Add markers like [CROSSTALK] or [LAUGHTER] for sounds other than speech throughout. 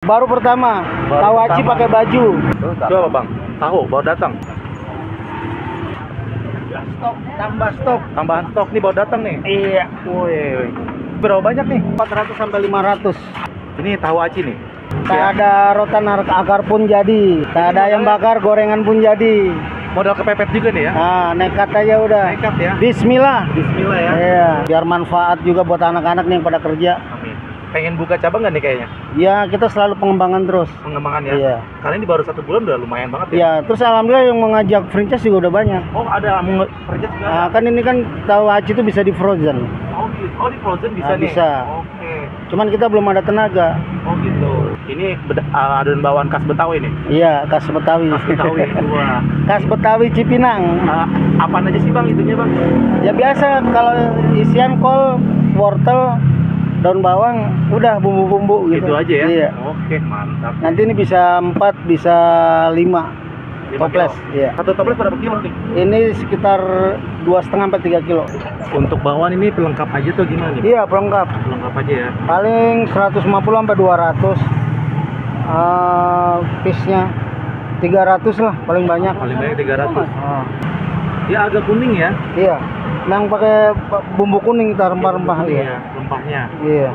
Baru pertama, Baru tahu aci pertama. pakai baju. Coba bang, tahu baru datang. Stok, tambah stok. Tambahan stok nih baru datang nih. Iya, Woi, berapa banyak nih? 400 sampai 500. Ini tahu aci nih. Tak ada rotan ar- akar pun jadi. Tak ada ayam bakar, gorengan pun jadi. Modal kepepet juga nih ya. Nah, nekat aja udah. Nekat ya. Bismillah. Bismillah ya. Iya, biar manfaat juga buat anak-anak nih yang pada kerja. Amin. Pengen buka cabang nggak nih kayaknya? Ya, kita selalu pengembangan terus. Pengembangan ya. Iya. Karena ini baru satu bulan udah lumayan banget ya. Ya, terus alhamdulillah yang mengajak franchise juga udah banyak. Oh ada mau kerja juga. Nah, kan ini kan tahu aci itu bisa di frozen. Oh, di, oh di frozen bisa Nah, nih. bisa. Oke. Cuman kita belum ada tenaga. Oh gitu. Ini beda, uh, adonan bawaan khas Betawi nih. Iya, khas Betawi. Khas Betawi. [LAUGHS] Wah. khas Betawi Cipinang. Uh, apaan aja sih bang itunya bang? Ya biasa kalau isian kol, wortel, daun bawang, udah bumbu-bumbu gitu. Gitu aja ya. Iya. Oke mantap. Nanti ini bisa 4, bisa 5 Lima toples. Iya. Satu toples berapa kilo nih? Ini sekitar dua setengah sampai 3 kilo. Untuk bawaan ini pelengkap aja tuh gimana nih? Iya, pelengkap. Pelengkap aja ya. Paling 150 sampai 200. Eh piece-nya 300 lah paling banyak. Paling banyak 300. Ah, Ya agak kuning ya. iya. Yang pakai bumbu kuning kita rempah-rempah Iya, rempahnya. Iya.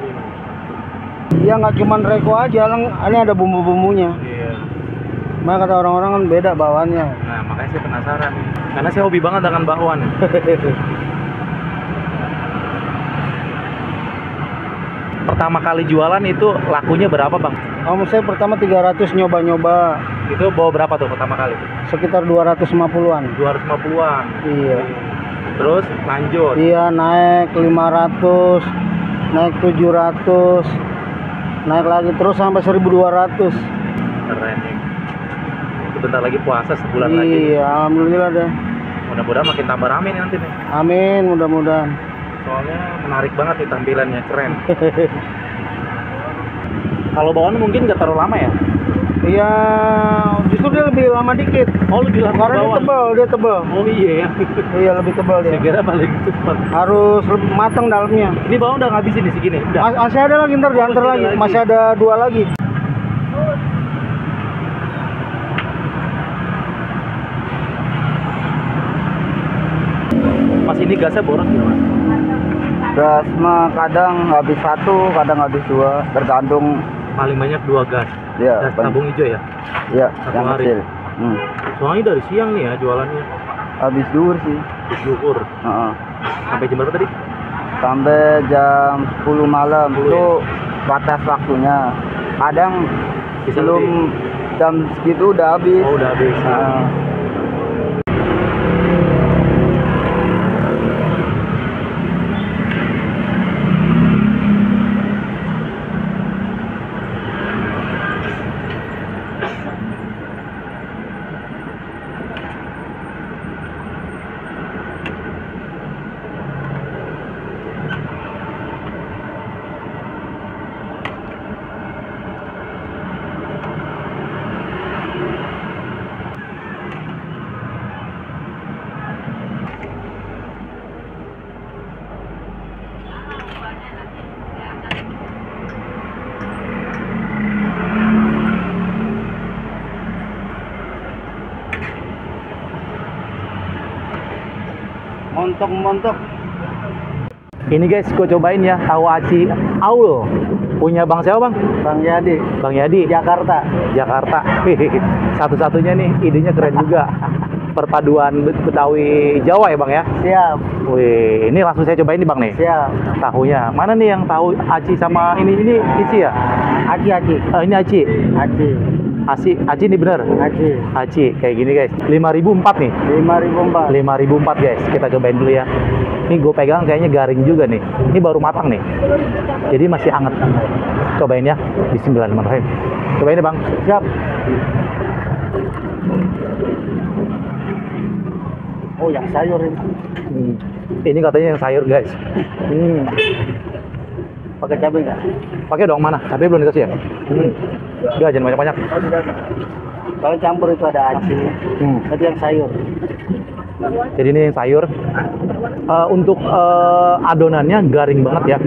Iya nggak cuman reko aja, Lang. ini ada bumbu-bumbunya. Iya. Makanya kata orang-orang kan beda bawaannya. Nah, makanya saya penasaran. Karena saya hobi banget dengan bakwan. [LAUGHS] Pertama kali jualan itu lakunya berapa, Bang? Om saya pertama 300 nyoba-nyoba, Itu bawa berapa tuh pertama kali? sekitar 250-an. 250-an. Iya. Terus lanjut. Iya naik 500, naik 700, naik lagi terus sampai 1200. Keren nih. Bentar lagi puasa sebulan lagi. Iya, alhamdulillah deh. Mudah-mudahan makin tambah rame nih nanti nih. Amin, mudah-mudahan. Soalnya menarik banget nih tampilannya, keren. [LAUGHS] Kalau bawaan mungkin nggak terlalu lama ya? Iya, justru dia lebih lama dikit. Oh, lebih lama Karena dia tebal, dia tebal. Oh iya ya. Iya, lebih tebal Saya dia. kira paling cepat. Harus matang dalamnya. Ini bawang udah ngabisin di segini. Udah. Mas- masih ada lagi ntar diantar masih ada lagi. lagi. Masih ada dua lagi. Mas ini gasnya boros gitu mas. Gas mah kadang habis satu, kadang habis dua, tergantung Paling banyak dua gas. ya, gas tabung hijau ya. ya Satu yang hari. kecil. Hmm. Soalnya dari siang nih ya jualannya. Habis duhur sih. Syukur. Sampai jam berapa tadi? Sampai jam 10 malam 10 itu batas waktunya. Kadang Bisa belum jam segitu udah habis. Oh udah habis. Nah, montok-montok. Ini guys, gue cobain ya tahu aci Aul. Punya Bang siapa Bang? Bang Yadi, Bang Yadi. Jakarta. Jakarta. [LAUGHS] Satu-satunya nih, idenya keren juga. Perpaduan Bet- Betawi Jawa ya Bang ya. Siap, Wih, ini langsung saya cobain nih Bang nih. siap. Tahunya. Mana nih yang tahu aci sama ini ini isi ya? Aci, aci. Eh, ini aci. Aci, Aci, aci ini bener. aci. Aci kayak gini guys. 5004 nih. 5004. 5004 guys. Kita cobain dulu ya. Ini gue pegang kayaknya garing juga nih. Ini baru matang nih. Jadi masih anget. Cobain ya. Bismillahirrahmanirrahim. Cobain ya bang. Siap. Oh, yang sayur ini. Hmm. Ini katanya yang sayur guys. Hmm. Pakai cabai nggak? Pakai dong mana? Tapi belum dikasih ya. Hmm. Udah jangan banyak-banyak. Kalau campur itu ada aci. Hmm. Tadi yang sayur. Jadi ini yang sayur. Eh, untuk eh, adonannya garing banget ya.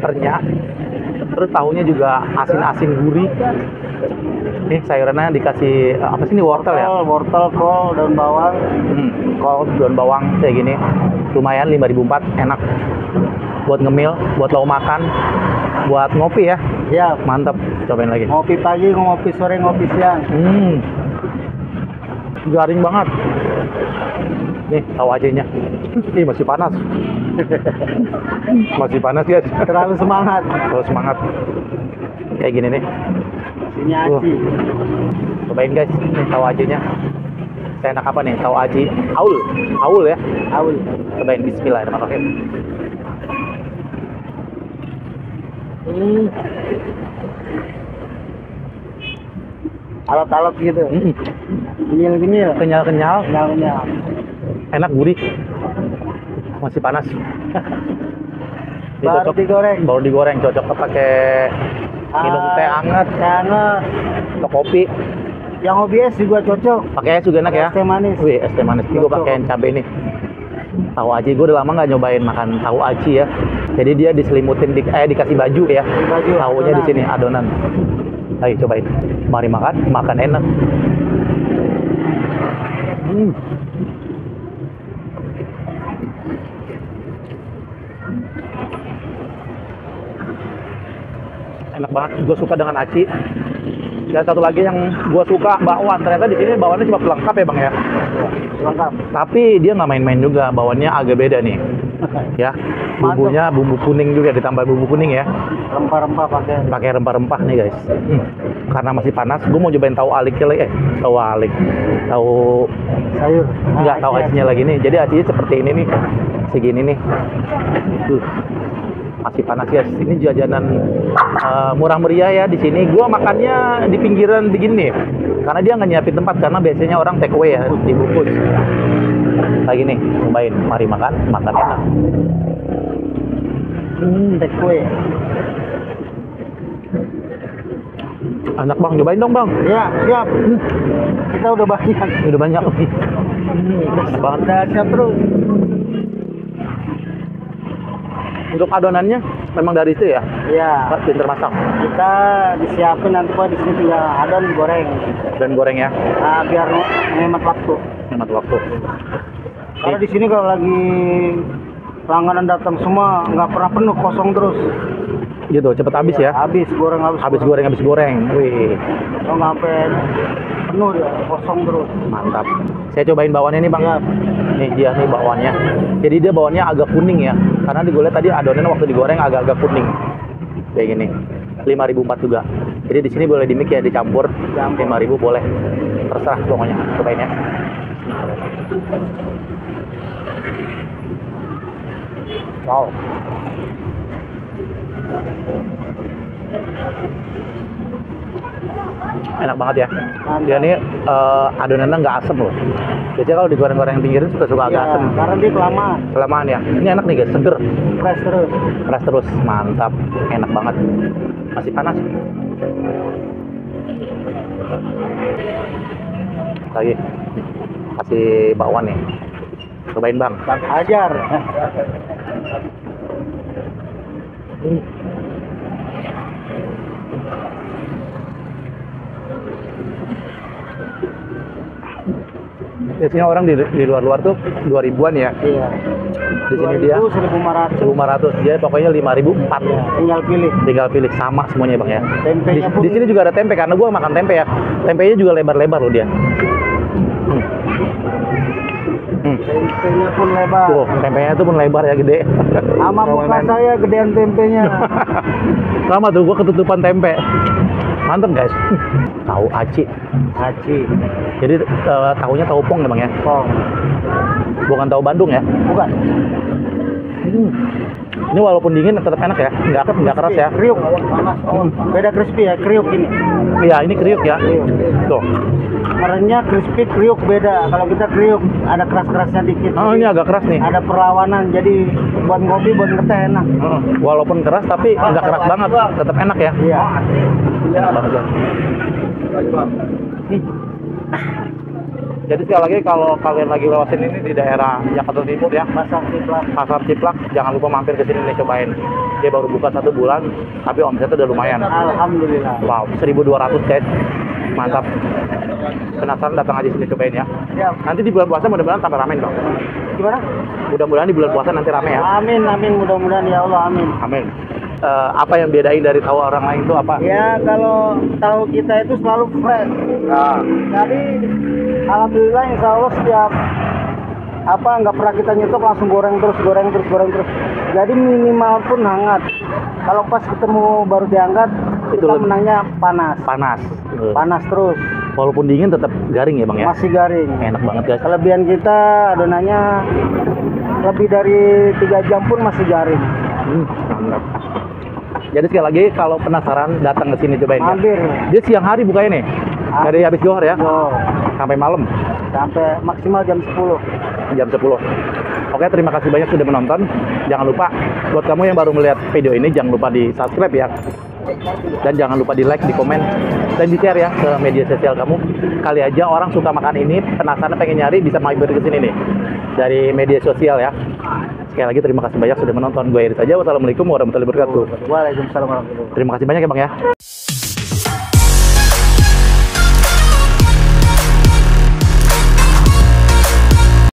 Ternyata Terus tahunya juga asin-asin gurih. Nih sayurannya dikasih eh, apa sih ini wortel ya? Wortel, wortel, kol, daun bawang. Hmm, kol daun bawang kayak gini. Lumayan 5004 enak. Buat ngemil, buat lo makan, buat ngopi ya. Ya, Mantap. Cobain lagi. ngopi pagi, ngopi sore, ngopi siang. Hmm. Garing banget. Nih, tahu acinya. Ih, masih panas. [LAUGHS] masih panas, guys. Terlalu semangat. Terus semangat. Kayak gini nih. Ini aci. Cobain guys, nih tahu acinya. Saya enak apa nih? Tahu aci. Aul. Aul ya. Aul. Cobain bismillahirrahmanirrahim. Hmm. Alat-alat gitu. Mm-mm. Genyil-genyil. Kenyal-kenyal, Kenyal-kenyal. enak gurih. Masih panas. Baru cocok- digoreng. Baru digoreng cocok pakai minum Ah, teh hangat Teh hangat. atau kopi. Yang OBS juga cocok. Pakai es juga enak ya. Es teh manis. Wih, es teh manis. Cocok. pakein cabai nih. Tahu aci, gue udah lama nggak nyobain makan tahu aci ya. Jadi dia diselimutin, di, eh dikasih baju ya. baju, Tahunya di sini adonan. Ayo cobain. Mari makan, makan enak. Hmm. Enak banget. Gue suka dengan aci. Dan satu lagi yang gue suka bakwan. Ternyata di sini bakwannya cuma pelengkap ya bang ya. Lengkap. Tapi dia nggak main-main juga. Bawannya agak beda nih. [LAUGHS] Ya, bumbunya bumbu kuning juga ditambah bumbu kuning ya. Rempah-rempah pakai. Pakai rempah-rempah nih guys. Hmm. Karena masih panas, gue mau cobain tahu alik lagi. Eh, tahu alik. Tahu sayur. nggak tahu aci, acinya lagi nih. Jadi acinya seperti ini nih. Segini nih. Tuh. Masih panas guys. Ini jajanan eh, murah meriah ya di sini. Gua makannya di pinggiran begini nih. Karena dia nggak nyiapin tempat karena biasanya orang take away ya dibungkus. Lagi nih, cobain. Mari makan, makan enak. Hmm, take away. Enak bang, cobain dong bang. Ya, siap. Kita udah banyak. Udah banyak. Hmm, banget. Udah siap terus. Untuk adonannya memang dari itu ya, Ya, Pak, pinter masak kita disiapin nanti kok di sini tinggal adon goreng. dan goreng ya, Nah, biar hemat waktu. hemat waktu. Karena di sini kalau lagi langganan datang semua nggak pernah penuh kosong terus. Gitu, cepet habis ya. Habis goreng habis. Habis goreng, habis goreng. Wih, Kalau nggak sampai penuh dia kosong terus. mantap. Saya cobain bawannya nih bang. Siap. Nih dia nih bawannya. Jadi dia bawannya agak kuning ya. Karena di tadi adonannya waktu digoreng agak-agak kuning. Kayak gini. 5004 juga. Jadi di sini boleh di mix ya dicampur. 5000 boleh. Terserah pokoknya. Cobain ya. Wow. Enak banget ya. Dia nih eh, adonannya nggak asem loh. Biasanya kalau digoreng-goreng yang pinggirin suka suka agak Ya, asem. karena dia kelamaan. Kelamaan ya. Ini enak nih guys, seger. Fresh terus. Keras terus, mantap, enak banget. Masih panas. Lagi, kasih bakwan nih. Cobain bang. Bang Hajar. [LAUGHS] Biasanya orang di, di luar-luar tuh 2000-an ya. Iya. Di sini dia 1500. 1500. Jadi pokoknya 5004. Ya, tinggal pilih. Tinggal pilih sama semuanya bang ya. Di, Tempenya pun di sini juga ada tempe karena gua makan tempe ya. Tempenya juga lebar-lebar loh dia. Hmm. Hmm. tempenya pun lebar. Tuh, tempenya tuh pun lebar ya gede. Sama muka saya gedean tempenya. [LAUGHS] Sama tuh gua ketutupan tempe. Mantep guys. [LAUGHS] Tahu aci. Aci. Jadi eh, tahunya tahu pong ya bang ya. Kong. Bukan tahu Bandung ya. Bukan. Hmm. Ini walaupun dingin tetap enak ya. Nggak nggak keras ya. Kriuk. Oh, beda crispy ya, kriuk ini. Iya ini kriuk ya. Kriuk. Tuh. Merenya crispy, kriuk beda. Kalau kita kriuk ada keras-kerasnya dikit. Oh ini agak keras nih. Ada perlawanan, jadi buat ngopi, buat ngeteh enak. Heeh. Walaupun keras tapi nggak keras banget. Tetap enak ya. Iya. Enak banget ya. Nih, Jadi sekali lagi kalau kalian lagi lewatin ini di daerah Jakarta Timur ya, Pasar Ciplak. Pasar Ciplak, jangan lupa mampir ke sini nih cobain. Dia baru buka satu bulan, tapi omsetnya udah lumayan. Alhamdulillah. Wow, 1200 guys. Mantap. Penasaran datang aja sini cobain ya. Siap. Nanti di bulan puasa mudah-mudahan tambah ramen bang. Gimana? Mudah-mudahan di bulan puasa nanti rame ya. Amin, amin. Mudah-mudahan ya Allah, amin. Amin. Eh, apa yang bedain dari tahu orang lain itu apa? Ya kalau tahu kita itu selalu fresh. Nah, Jadi alhamdulillah insya Allah setiap apa nggak pernah kita nyetok langsung goreng terus goreng terus goreng terus. Jadi minimal pun hangat. Kalau pas ketemu baru diangkat Itu kita menangnya panas. panas. Panas terus, Walaupun dingin tetap garing ya bang ya. masih garing. Enak banget guys. Kelebihan kita adonannya lebih dari tiga jam pun masih garing. Hmm, mantap. Jadi sekali lagi kalau penasaran datang ke sini cobain ya. Mampir. Dia siang hari bukanya nih. Ah. Dari habis johor ya Yo, sampai malam sampai maksimal jam 10. jam 10. Oke, terima kasih banyak sudah menonton. Jangan lupa buat kamu yang baru melihat video ini jangan lupa di subscribe ya. Dan jangan lupa di like, di komen, dan di share ya ke media sosial kamu. Kali aja orang suka makan ini, penasaran pengen nyari bisa mampir ke sini nih dari media sosial ya. Sekali lagi terima kasih banyak sudah menonton. Gue Iris aja. Wassalamualaikum warahmatullahi wabarakatuh. Waalaikumsalam warahmatullahi wabarakatuh. Terima kasih banyak ya bang ya.